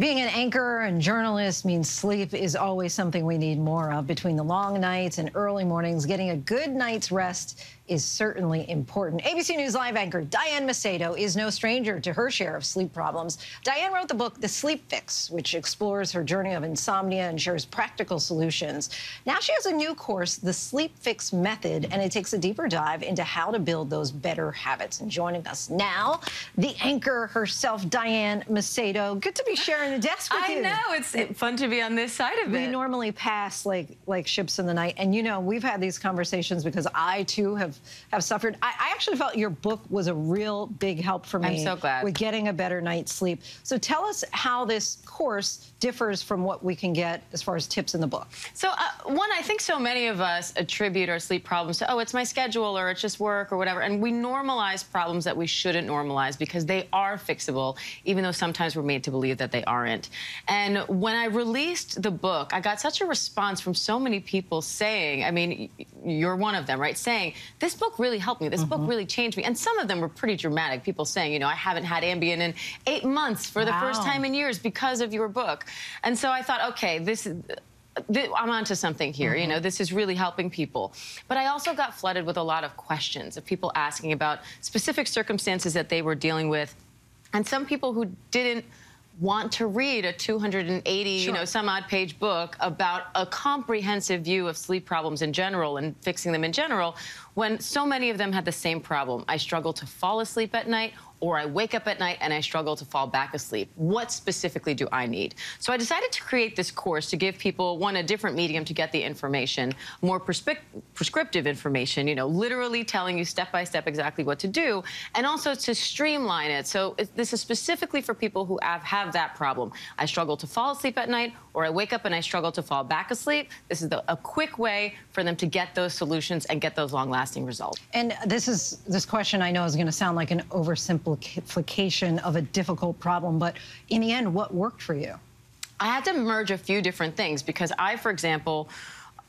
Being an anchor and journalist means sleep is always something we need more of. Between the long nights and early mornings, getting a good night's rest is certainly important. ABC News Live anchor Diane Macedo is no stranger to her share of sleep problems. Diane wrote the book The Sleep Fix, which explores her journey of insomnia and shares practical solutions. Now she has a new course, The Sleep Fix Method, and it takes a deeper dive into how to build those better habits. And joining us now, the anchor herself, Diane Macedo. Good to be sharing the desk with I you. I know it's fun to be on this side of we it. We normally pass like like ships in the night, and you know we've had these conversations because I too have have suffered. I, I, actually felt your book was a real big help for me. I'm so glad. With getting a better night's sleep. So tell us how this course differs from what we can get as far as tips in the book. So uh, one, I think so many of us attribute our sleep problems to, oh, it's my schedule or it's just work or whatever. And we normalize problems that we shouldn't normalize because they are fixable, even though sometimes we're made to believe that they aren't. And when I released the book, I got such a response from so many people saying, I mean, you're one of them, right? Saying, this book really helped me. This mm -hmm. book mm-hmm. really changed me. And some of them were pretty dramatic. People saying, you know, I haven't had Ambien in eight months for wow. the first time in years because of your book. And so I thought, okay, this is. I'm onto something here. Mm -hmm. You know, this is really helping people. But I also got flooded with a lot of questions of people asking about specific circumstances that they were dealing with, and some people who didn't want to read a 280, sure. you know, some odd page book about a comprehensive view of sleep problems in general and fixing them in general, when so many of them had the same problem. I struggle to fall asleep at night or I wake up at night and I struggle to fall back asleep. What specifically do I need? So I decided to create this course to give people, one, a different medium to get the information, more prescriptive information, you know, literally telling you step by step exactly what to do, and also to streamline it. So this is specifically for people who have, have that problem. I struggle to fall asleep at night, or I wake up and I struggle to fall back asleep. This is the, a quick way for them to get those solutions and get those long-lasting results. And this is this question I know is going to sound like an oversimplification of a difficult problem. But in the end, what worked for you? I had to merge a few different things because I, for example,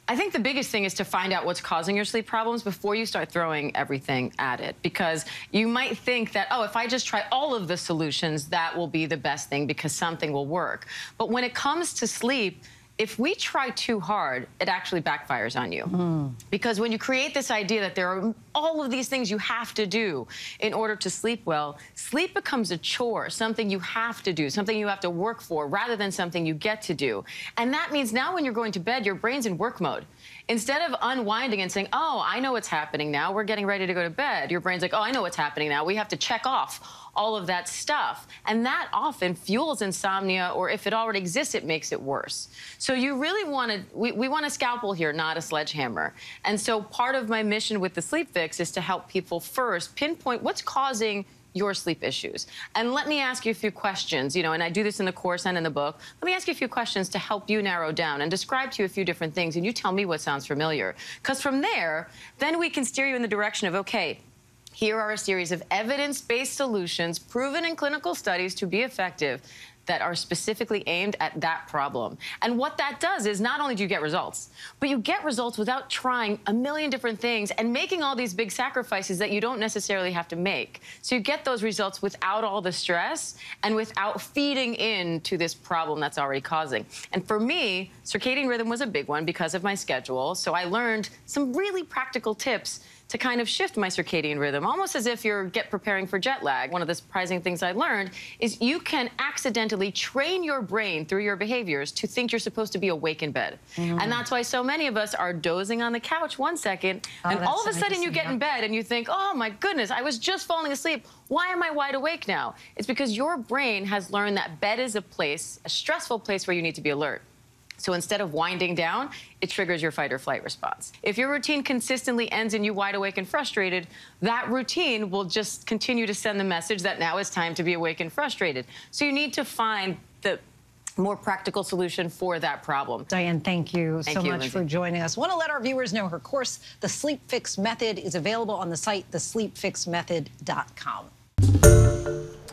I think the biggest thing is to find out what's causing your sleep problems before you start throwing everything at it. Because you might think that, oh, if I just try all of the solutions, that will be the best thing because something will work. But when it comes to sleep, if we try too hard, it actually backfires on you. Mm. Because when you create this idea that there are all of these things you have to do in order to sleep well, sleep becomes a chore, something you have to do, something you have to work for, rather than something you get to do. And that means now when you're going to bed, your brain's in work mode. Instead of unwinding and saying, oh, I know what's happening now, we're getting ready to go to bed, your brain's like, oh, I know what's happening now. We have to check off all of that stuff. And that often fuels insomnia, or if it already exists, it makes it worse. So you really want to, we, we want a scalpel here, not a sledgehammer. And so part of my mission with the Sleep Fix is to help people first pinpoint what's causing your sleep issues. And let me ask you a few questions, you know, and I do this in the course and in the book. Let me ask you a few questions to help you narrow down and describe to you a few different things, and you tell me what sounds familiar. Because from there, then we can steer you in the direction of, okay, here are a series of evidence-based solutions proven in clinical studies to be effective that are specifically aimed at that problem. And what that does is not only do you get results, but you get results without trying a million different things and making all these big sacrifices that you don't necessarily have to make. So you get those results without all the stress and without feeding into this problem that's already causing. And for me, circadian rhythm was a big one because of my schedule. So I learned some really practical tips to kind of shift my circadian rhythm, almost as if you're get preparing for jet lag. One of the surprising things I learned is you can accidentally train your brain through your behaviors to think you're supposed to be awake in bed. Mm. And that's why so many of us are dozing on the couch one second, oh, and all of a sudden you get in bed and you think, oh my goodness, I was just falling asleep. Why am I wide awake now? It's because your brain has learned that bed is a place, a stressful place where you need to be alert. So instead of winding down, it triggers your fight or flight response. If your routine consistently ends in you wide awake and frustrated, that routine will just continue to send the message that now it's time to be awake and frustrated. So you need to find the more practical solution for that problem. Diane, thank you thank so you, much Linsey. for joining us. Want to let our viewers know her course, The Sleep Fix Method, is available on the site thesleepfixmethod.com.